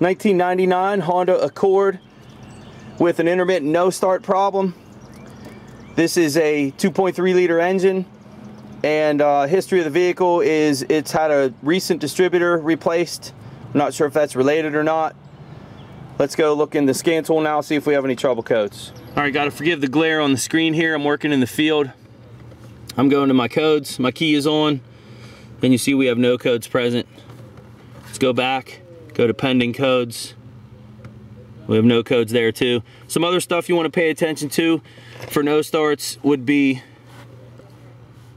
1999 Honda Accord with an intermittent no start problem. This is a 2.3 liter engine and uh, history of the vehicle is it's had a recent distributor replaced. I'm not sure if that's related or not. Let's go look in the scan tool now, see if we have any trouble codes. All right, gotta forgive the glare on the screen here. I'm working in the field. I'm going to my codes. My key is on. And you see we have no codes present. Let's go back, go to pending codes. We have no codes there too. Some other stuff you want to pay attention to for no starts would be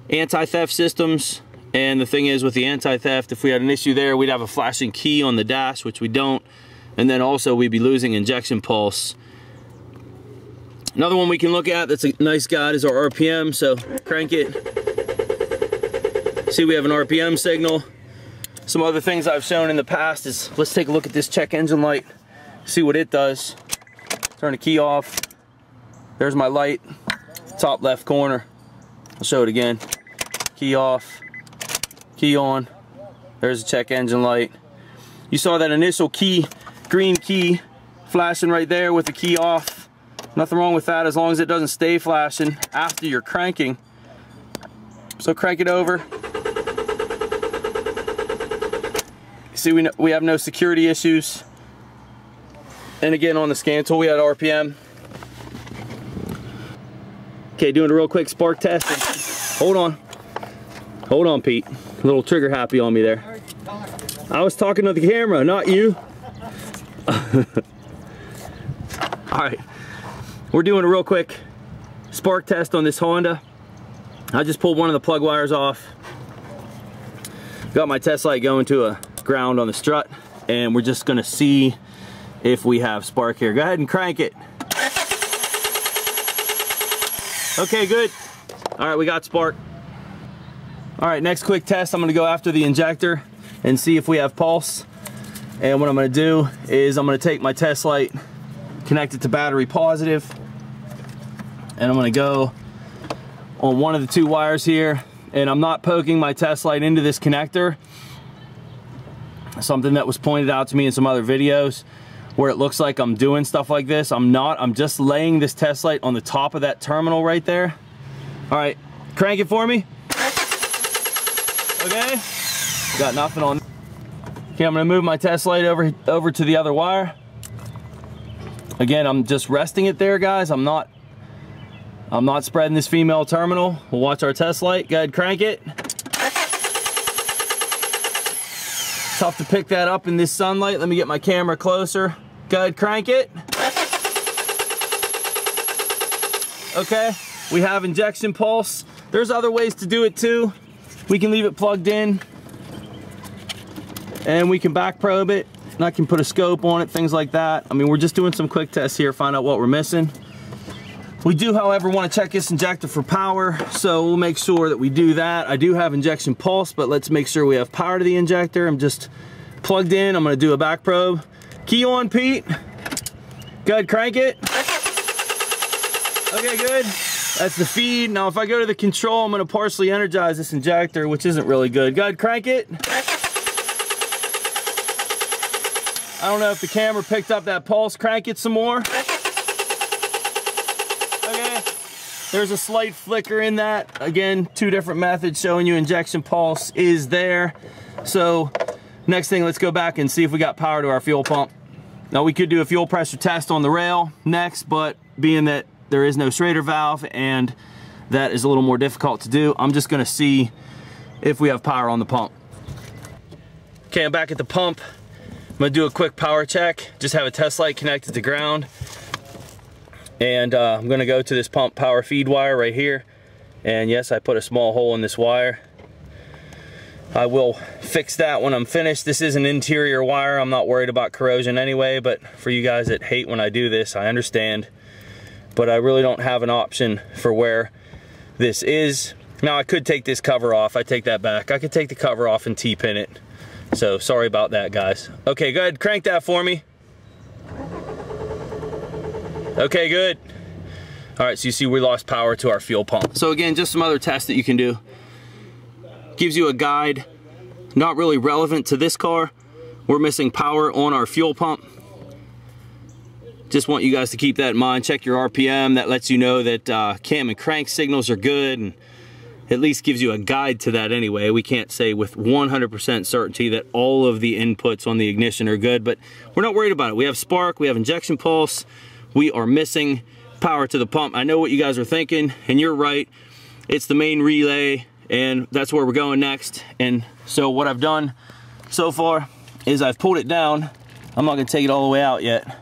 anti-theft systems. And the thing is with the anti-theft, if we had an issue there, we'd have a flashing key on the dash, which we don't. And then also we'd be losing injection pulse. Another one we can look at that's a nice guide is our RPM. So crank it. See we have an RPM signal. Some other things I've shown in the past is, let's take a look at this check engine light see what it does. Turn the key off. There's my light, top left corner. I'll show it again. Key off, key on. There's a check engine light. You saw that initial key, green key, flashing right there with the key off. Nothing wrong with that as long as it doesn't stay flashing after you're cranking. So crank it over. See, we, we have no security issues. And again, on the scan tool, we had RPM. Okay, doing a real quick spark test. Hold on. Hold on, Pete. A little trigger happy on me there. I was talking to the camera, not you. All right, we're doing a real quick spark test on this Honda. I just pulled one of the plug wires off. Got my test light going to a ground on the strut and we're just gonna see if we have spark here. Go ahead and crank it. Okay, good. All right, we got spark. All right, next quick test, I'm gonna go after the injector and see if we have pulse. And what I'm gonna do is I'm gonna take my test light, connect it to battery positive, and I'm gonna go on one of the two wires here, and I'm not poking my test light into this connector, something that was pointed out to me in some other videos where it looks like I'm doing stuff like this. I'm not, I'm just laying this test light on the top of that terminal right there. All right, crank it for me. Okay, got nothing on. Okay, I'm gonna move my test light over, over to the other wire. Again, I'm just resting it there, guys. I'm not, I'm not spreading this female terminal. We'll watch our test light. Go ahead, crank it. Tough to pick that up in this sunlight. Let me get my camera closer. Go ahead, crank it. Okay, we have injection pulse. There's other ways to do it too. We can leave it plugged in and we can back probe it and I can put a scope on it, things like that. I mean, we're just doing some quick tests here, find out what we're missing. We do, however, want to check this injector for power, so we'll make sure that we do that. I do have injection pulse, but let's make sure we have power to the injector. I'm just plugged in. I'm going to do a back probe. Key on, Pete. Good, crank it. Okay, good. That's the feed. Now, if I go to the control, I'm gonna partially energize this injector, which isn't really good. Good, crank it. I don't know if the camera picked up that pulse. Crank it some more. Okay. There's a slight flicker in that. Again, two different methods showing you injection pulse is there. So next thing, let's go back and see if we got power to our fuel pump. Now we could do a fuel pressure test on the rail next, but being that there is no Schrader valve and that is a little more difficult to do, I'm just gonna see if we have power on the pump. Okay, I'm back at the pump. I'm gonna do a quick power check, just have a test light connected to ground. And uh, I'm gonna go to this pump power feed wire right here. And yes, I put a small hole in this wire. I will fix that when I'm finished. This is an interior wire. I'm not worried about corrosion anyway, but for you guys that hate when I do this, I understand. But I really don't have an option for where this is. Now I could take this cover off. I take that back. I could take the cover off and T-pin it. So sorry about that, guys. Okay, go ahead, crank that for me. Okay, good. All right, so you see we lost power to our fuel pump. So again, just some other tests that you can do gives you a guide, not really relevant to this car, we're missing power on our fuel pump. Just want you guys to keep that in mind. Check your RPM. That lets you know that uh, cam and crank signals are good and at least gives you a guide to that anyway. We can't say with 100% certainty that all of the inputs on the ignition are good, but we're not worried about it. We have spark, we have injection pulse, we are missing power to the pump. I know what you guys are thinking, and you're right. It's the main relay, and that's where we're going next. And so what I've done so far is I've pulled it down. I'm not gonna take it all the way out yet.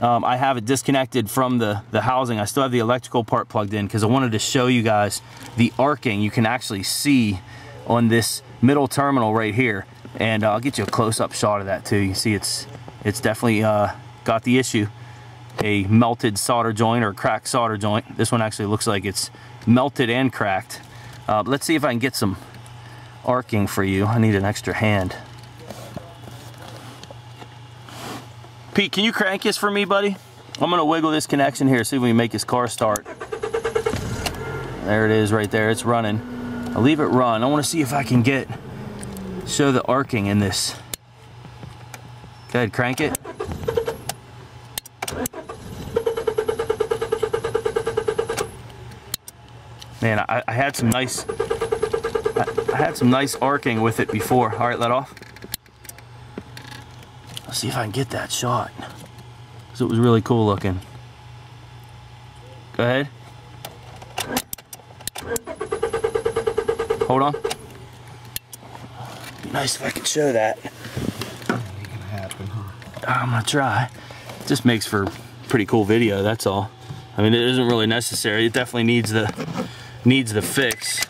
Um, I have it disconnected from the, the housing. I still have the electrical part plugged in because I wanted to show you guys the arcing you can actually see on this middle terminal right here. And uh, I'll get you a close-up shot of that too. You see it's, it's definitely uh, got the issue. A melted solder joint or cracked solder joint. This one actually looks like it's melted and cracked. Uh, let's see if I can get some arcing for you. I need an extra hand. Pete, can you crank this for me, buddy? I'm gonna wiggle this connection here, see if we can make his car start. There it is right there, it's running. I'll leave it run. I wanna see if I can get, show the arcing in this. Go ahead, crank it. Man, I, I had some nice, I, I had some nice arcing with it before. All right, let off. Let's see if I can get that shot. Because it was really cool looking. Go ahead. Hold on. Nice if I could show that. I'm gonna try. Just makes for pretty cool video, that's all. I mean, it isn't really necessary. It definitely needs the needs the fix.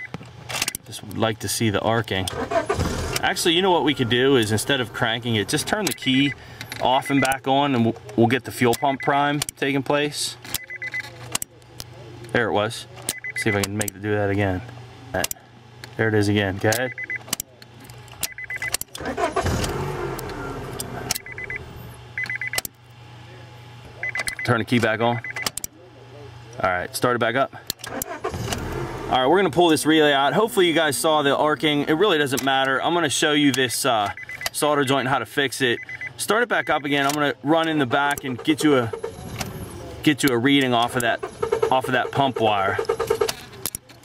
Just would like to see the arcing. Actually, you know what we could do is instead of cranking it, just turn the key off and back on and we'll, we'll get the fuel pump prime taking place. There it was. See if I can make it do that again. There it is again, okay? Turn the key back on. All right, start it back up. All right, we're gonna pull this relay out. Hopefully you guys saw the arcing. It really doesn't matter. I'm gonna show you this uh, solder joint and how to fix it. Start it back up again. I'm gonna run in the back and get you a get you a reading off of that off of that pump wire.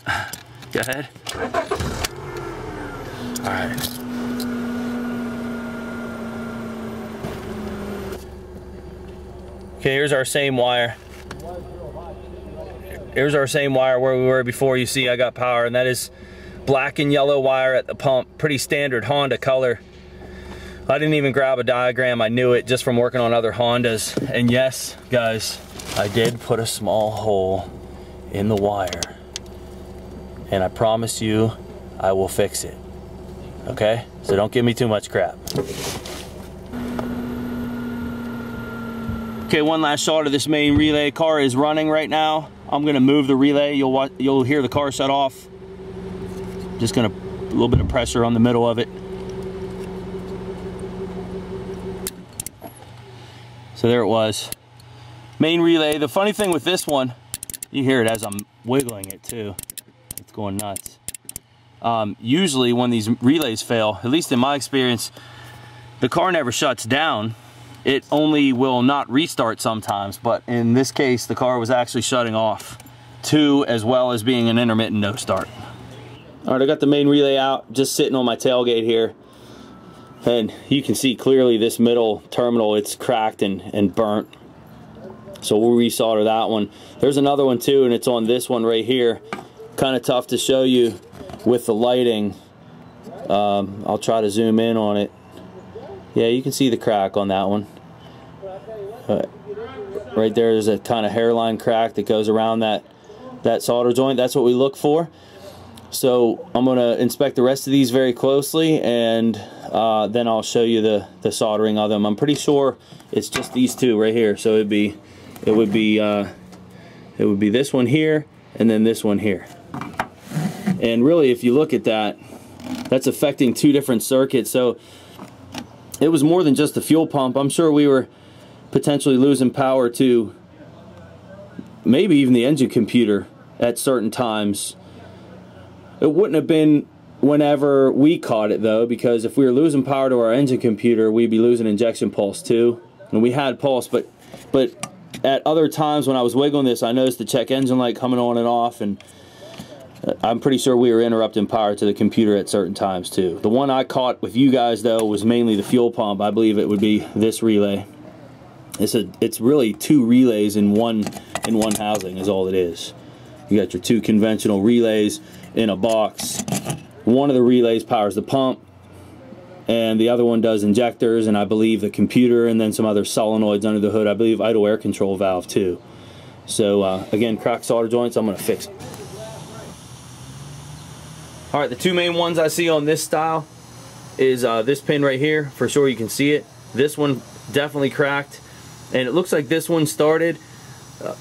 Go ahead. All right. Okay, here's our same wire here's our same wire where we were before. You see I got power and that is black and yellow wire at the pump. Pretty standard Honda color. I didn't even grab a diagram. I knew it just from working on other Hondas. And yes, guys, I did put a small hole in the wire. And I promise you, I will fix it. Okay? So don't give me too much crap. Okay, one last shot of this main relay. Car is running right now. I'm gonna move the relay. You'll you'll hear the car shut off. Just gonna a little bit of pressure on the middle of it. So there it was. Main relay. The funny thing with this one, you hear it as I'm wiggling it too. It's going nuts. Um, usually when these relays fail, at least in my experience, the car never shuts down it only will not restart sometimes, but in this case, the car was actually shutting off too, as well as being an intermittent no start. All right, I got the main relay out, just sitting on my tailgate here. And you can see clearly this middle terminal, it's cracked and, and burnt. So we'll resolder that one. There's another one too, and it's on this one right here. Kind of tough to show you with the lighting. Um, I'll try to zoom in on it. Yeah, you can see the crack on that one. Uh, right there is a kind of hairline crack that goes around that that solder joint. That's what we look for. So I'm going to inspect the rest of these very closely and uh, then I'll show you the, the soldering of them. I'm pretty sure it's just these two right here. So it'd be, it would be, uh, it would be this one here and then this one here. And really, if you look at that, that's affecting two different circuits. So it was more than just the fuel pump. I'm sure we were potentially losing power to maybe even the engine computer at certain times. It wouldn't have been whenever we caught it though, because if we were losing power to our engine computer, we'd be losing injection pulse too. And we had pulse, but but at other times when I was wiggling this, I noticed the check engine light coming on and off, and I'm pretty sure we were interrupting power to the computer at certain times too. The one I caught with you guys though was mainly the fuel pump. I believe it would be this relay. It's a it's really two relays in one in one housing is all it is. You got your two conventional relays in a box. One of the relays powers the pump and the other one does injectors and I believe the computer and then some other solenoids under the hood. I believe idle air control valve too. So uh, again, cracked solder joints, I'm gonna fix. All right, the two main ones I see on this style is uh, this pin right here. For sure you can see it. This one definitely cracked. And it looks like this one started. Uh,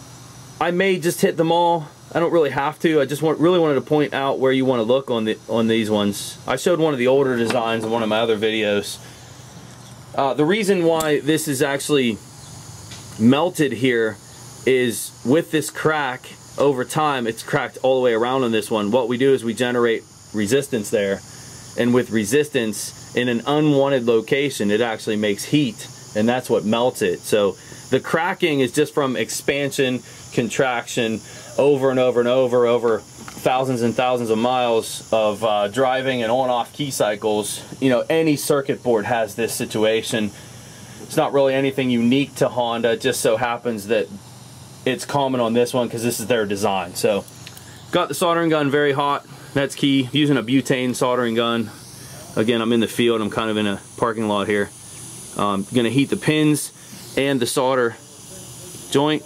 I may just hit them all. I don't really have to. I just want, really wanted to point out where you want to look on the on these ones. I showed one of the older designs in one of my other videos. Uh, the reason why this is actually melted here is with this crack over time it's cracked all the way around on this one what we do is we generate resistance there. And with resistance in an unwanted location it actually makes heat and that's what melts it. So the cracking is just from expansion contraction over and over and over over thousands and thousands of miles of uh, driving and on off key cycles. You know any circuit board has this situation. It's not really anything unique to Honda. It just so happens that it's common on this one because this is their design. So got the soldering gun very hot that's key. Using a butane soldering gun. Again, I'm in the field. I'm kind of in a parking lot here. Um, gonna heat the pins and the solder joint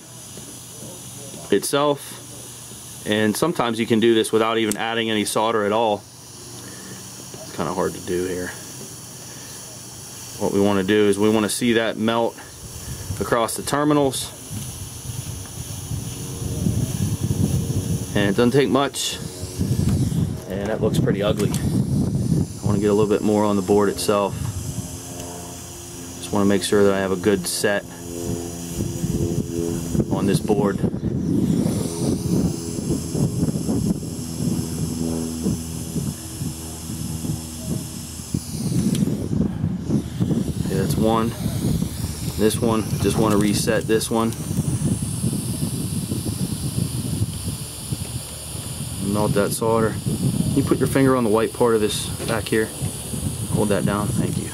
itself. And sometimes you can do this without even adding any solder at all. It's kind of hard to do here. What we want to do is we want to see that melt across the terminals. And it doesn't take much and that looks pretty ugly. I want to get a little bit more on the board itself. Just want to make sure that I have a good set on this board. Okay, that's one. This one, just want to reset this one. Melt that solder. Can you put your finger on the white part of this back here? Hold that down. Thank you.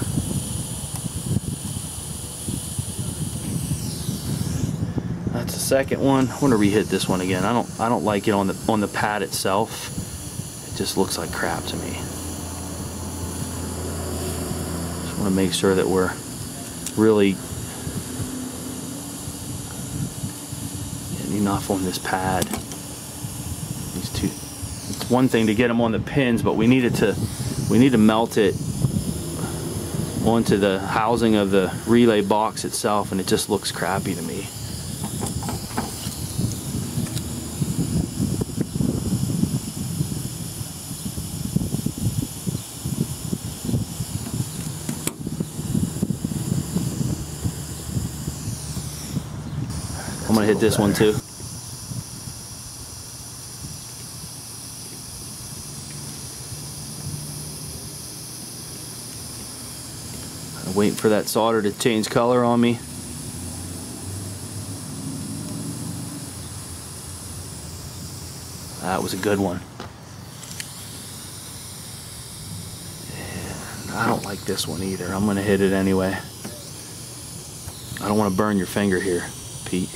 That's the second one. I want to rehit this one again. I don't I don't like it on the on the pad itself. It just looks like crap to me. Just want to make sure that we're really getting enough on this pad one thing to get them on the pins, but we needed to we need to melt it onto the housing of the relay box itself and it just looks crappy to me. I'm gonna hit this one too. Waiting for that solder to change color on me. That was a good one. And I don't like this one either. I'm going to hit it anyway. I don't want to burn your finger here, Pete.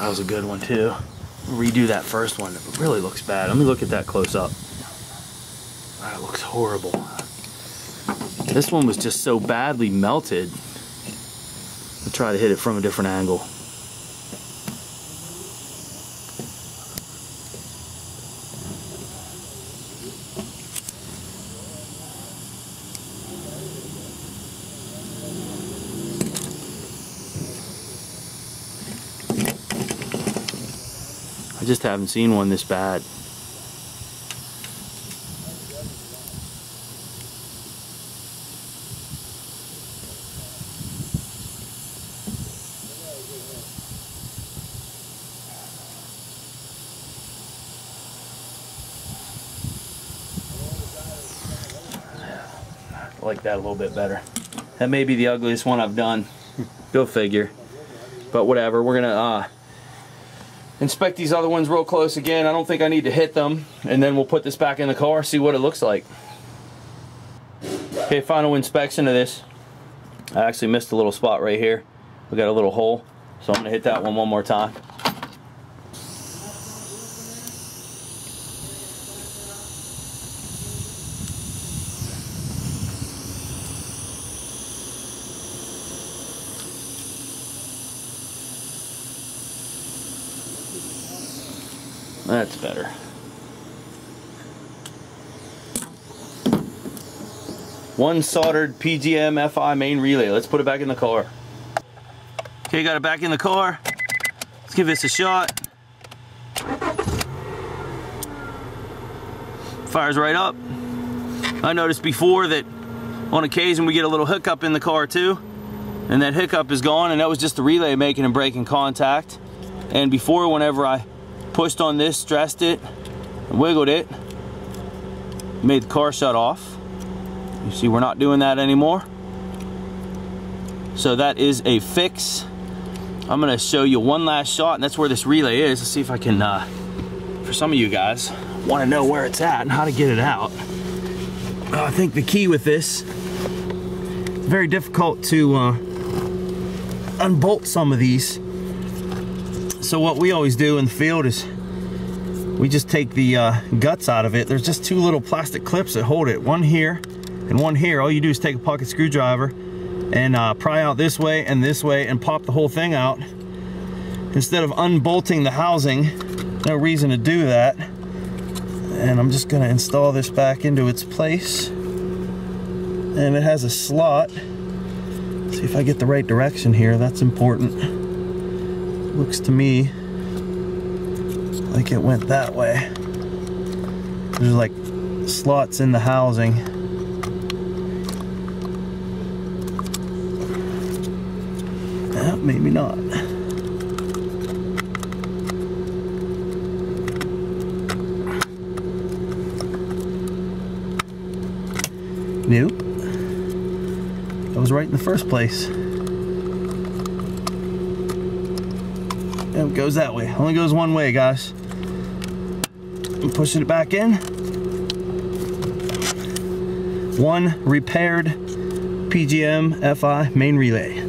That was a good one too. Redo that first one. It really looks bad. Let me look at that close up. That looks horrible. This one was just so badly melted. I'll try to hit it from a different angle. I just haven't seen one this bad. I like that a little bit better. That may be the ugliest one I've done. Go figure. But whatever, we're gonna uh, inspect these other ones real close again. I don't think I need to hit them. And then we'll put this back in the car, see what it looks like. Okay, final inspection of this. I actually missed a little spot right here. We got a little hole. So I'm gonna hit that one one more time. That's better. One soldered PGM FI main relay. Let's put it back in the car. Okay, got it back in the car. Let's give this a shot. Fires right up. I noticed before that on occasion we get a little hiccup in the car too. And that hiccup is gone and that was just the relay making and breaking contact. And before whenever I pushed on this, stressed it, wiggled it, made the car shut off. You see we're not doing that anymore. So that is a fix. I'm gonna show you one last shot and that's where this relay is. Let's see if I can, uh, for some of you guys, wanna know where it's at and how to get it out. Uh, I think the key with this, very difficult to uh, unbolt some of these so what we always do in the field is we just take the uh, guts out of it. There's just two little plastic clips that hold it. One here and one here. All you do is take a pocket screwdriver and uh, pry out this way and this way and pop the whole thing out. Instead of unbolting the housing, no reason to do that. And I'm just gonna install this back into its place. And it has a slot. See if I get the right direction here, that's important looks to me like it went that way. There's like slots in the housing. Maybe not. Nope. That was right in the first place. it goes that way. Only goes one way, guys. I'm pushing it back in. One repaired PGM FI main relay.